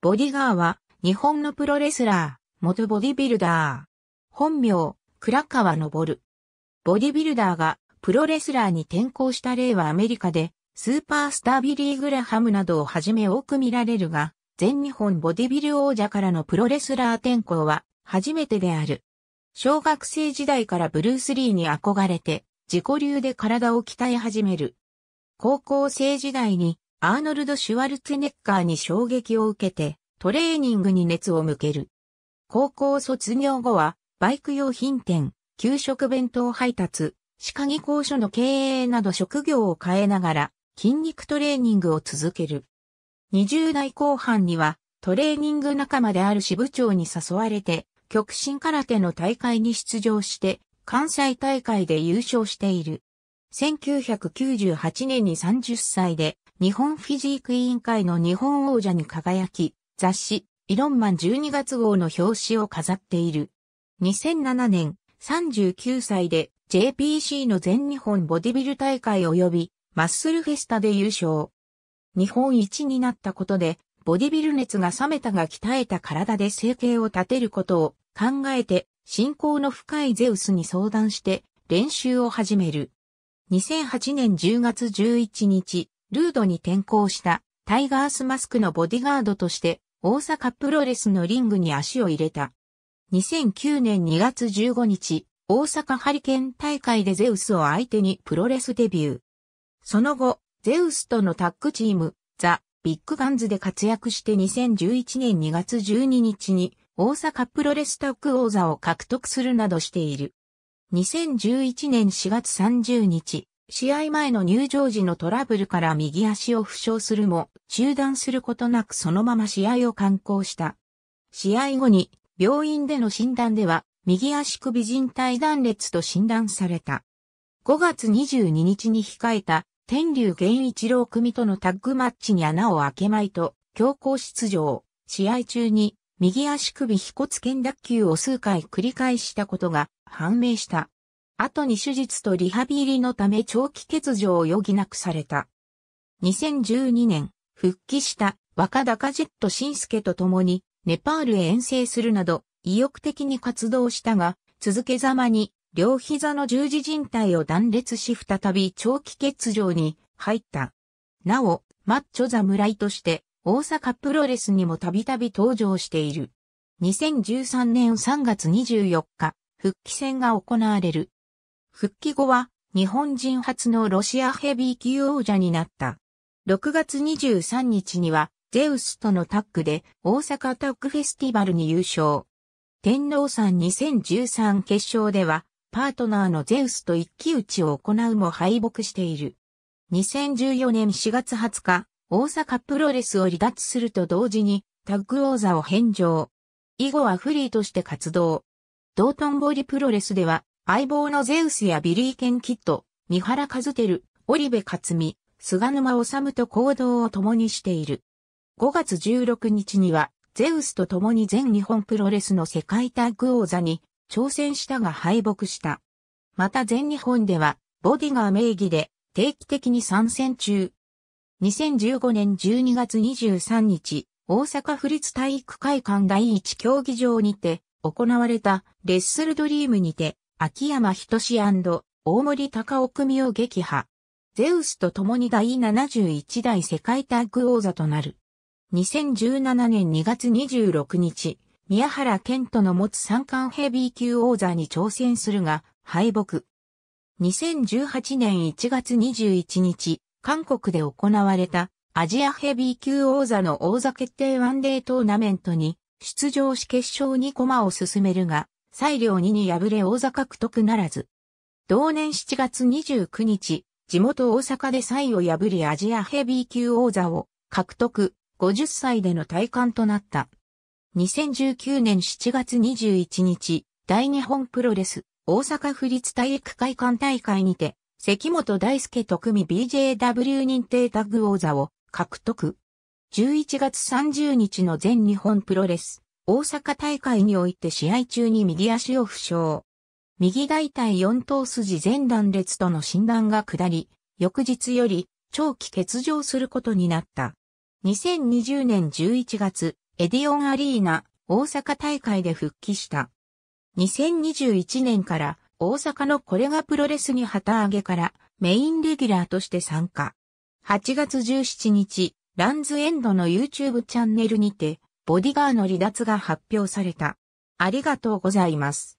ボディガーは日本のプロレスラー、元ボディビルダー。本名、倉川昇。ボディビルダーがプロレスラーに転向した例はアメリカでスーパースタービリー・グラハムなどをはじめ多く見られるが、全日本ボディビル王者からのプロレスラー転向は初めてである。小学生時代からブルース・リーに憧れて自己流で体を鍛え始める。高校生時代にアーノルド・シュワルツェネッカーに衝撃を受けてトレーニングに熱を向ける。高校卒業後はバイク用品店、給食弁当配達、歯科技工所の経営など職業を変えながら筋肉トレーニングを続ける。20代後半にはトレーニング仲間である支部長に誘われて極真空手の大会に出場して関西大会で優勝している。1998年に30歳で日本フィジーク委員会の日本王者に輝き、雑誌イロンマン12月号の表紙を飾っている。2007年39歳で JPC の全日本ボディビル大会及びマッスルフェスタで優勝。日本一になったことでボディビル熱が冷めたが鍛えた体で生計を立てることを考えて、信仰の深いゼウスに相談して練習を始める。2008年10月11日、ルードに転校したタイガースマスクのボディガードとして大阪プロレスのリングに足を入れた。2009年2月15日、大阪ハリケーン大会でゼウスを相手にプロレスデビュー。その後、ゼウスとのタッグチーム、ザ・ビッグガンズで活躍して2011年2月12日に大阪プロレスタッグ王座を獲得するなどしている。2011年4月30日、試合前の入場時のトラブルから右足を負傷するも、中断することなくそのまま試合を敢行した。試合後に、病院での診断では、右足首靭帯断裂と診断された。5月22日に控えた、天竜源一郎組とのタッグマッチに穴を開けまいと、強行出場。試合中に右足首腓骨腱脱臼を数回繰り返したことが判明した。後に手術とリハビリのため長期欠場を余儀なくされた。2012年、復帰した若田カジェット新助と共にネパールへ遠征するなど意欲的に活動したが、続けざまに両膝の十字靭帯を断裂し再び長期欠場に入った。なお、マッチョ侍として大阪プロレスにもたびたび登場している。2013年3月24日、復帰戦が行われる。復帰後は日本人初のロシアヘビー級王者になった。6月23日にはゼウスとのタッグで大阪タッグフェスティバルに優勝。天皇山2013決勝ではパートナーのゼウスと一騎打ちを行うも敗北している。2014年4月20日、大阪プロレスを離脱すると同時にタッグ王座を返上。以後はフリーとして活動。道頓堀プロレスでは相棒のゼウスやビリーケンキット、三原和照、織部克美、菅沼治と行動を共にしている。5月16日にはゼウスと共に全日本プロレスの世界タッグ王座に挑戦したが敗北した。また全日本ではボディガー名義で定期的に参戦中。2015年12月23日、大阪府立体育会館第一競技場にて行われたレッスルドリームにて秋山仁志大森高尾組を撃破。ゼウスと共に第71代世界タッグ王座となる。2017年2月26日、宮原健人の持つ三冠ヘビー級王座に挑戦するが敗北。2018年1月21日、韓国で行われたアジアヘビー級王座の王座決定ワンデートーナメントに出場し決勝に駒を進めるが、最良2に敗れ王座獲得ならず。同年7月29日、地元大阪で3位を破りアジアヘビー級王座を獲得、50歳での体感となった。2019年7月21日、大日本プロレス大阪府立体育会館大会にて関本大輔と組 BJW 認定タッグ王座を獲得。11月30日の全日本プロレス大阪大会において試合中に右足を負傷。右大腿四頭筋全断裂との診断が下り、翌日より長期欠場することになった。2020年11月、エディオンアリーナ大阪大会で復帰した。2021年から大阪のこれがプロレスに旗揚げからメインレギュラーとして参加。8月17日、ランズエンドの YouTube チャンネルにて、ボディガーの離脱が発表された。ありがとうございます。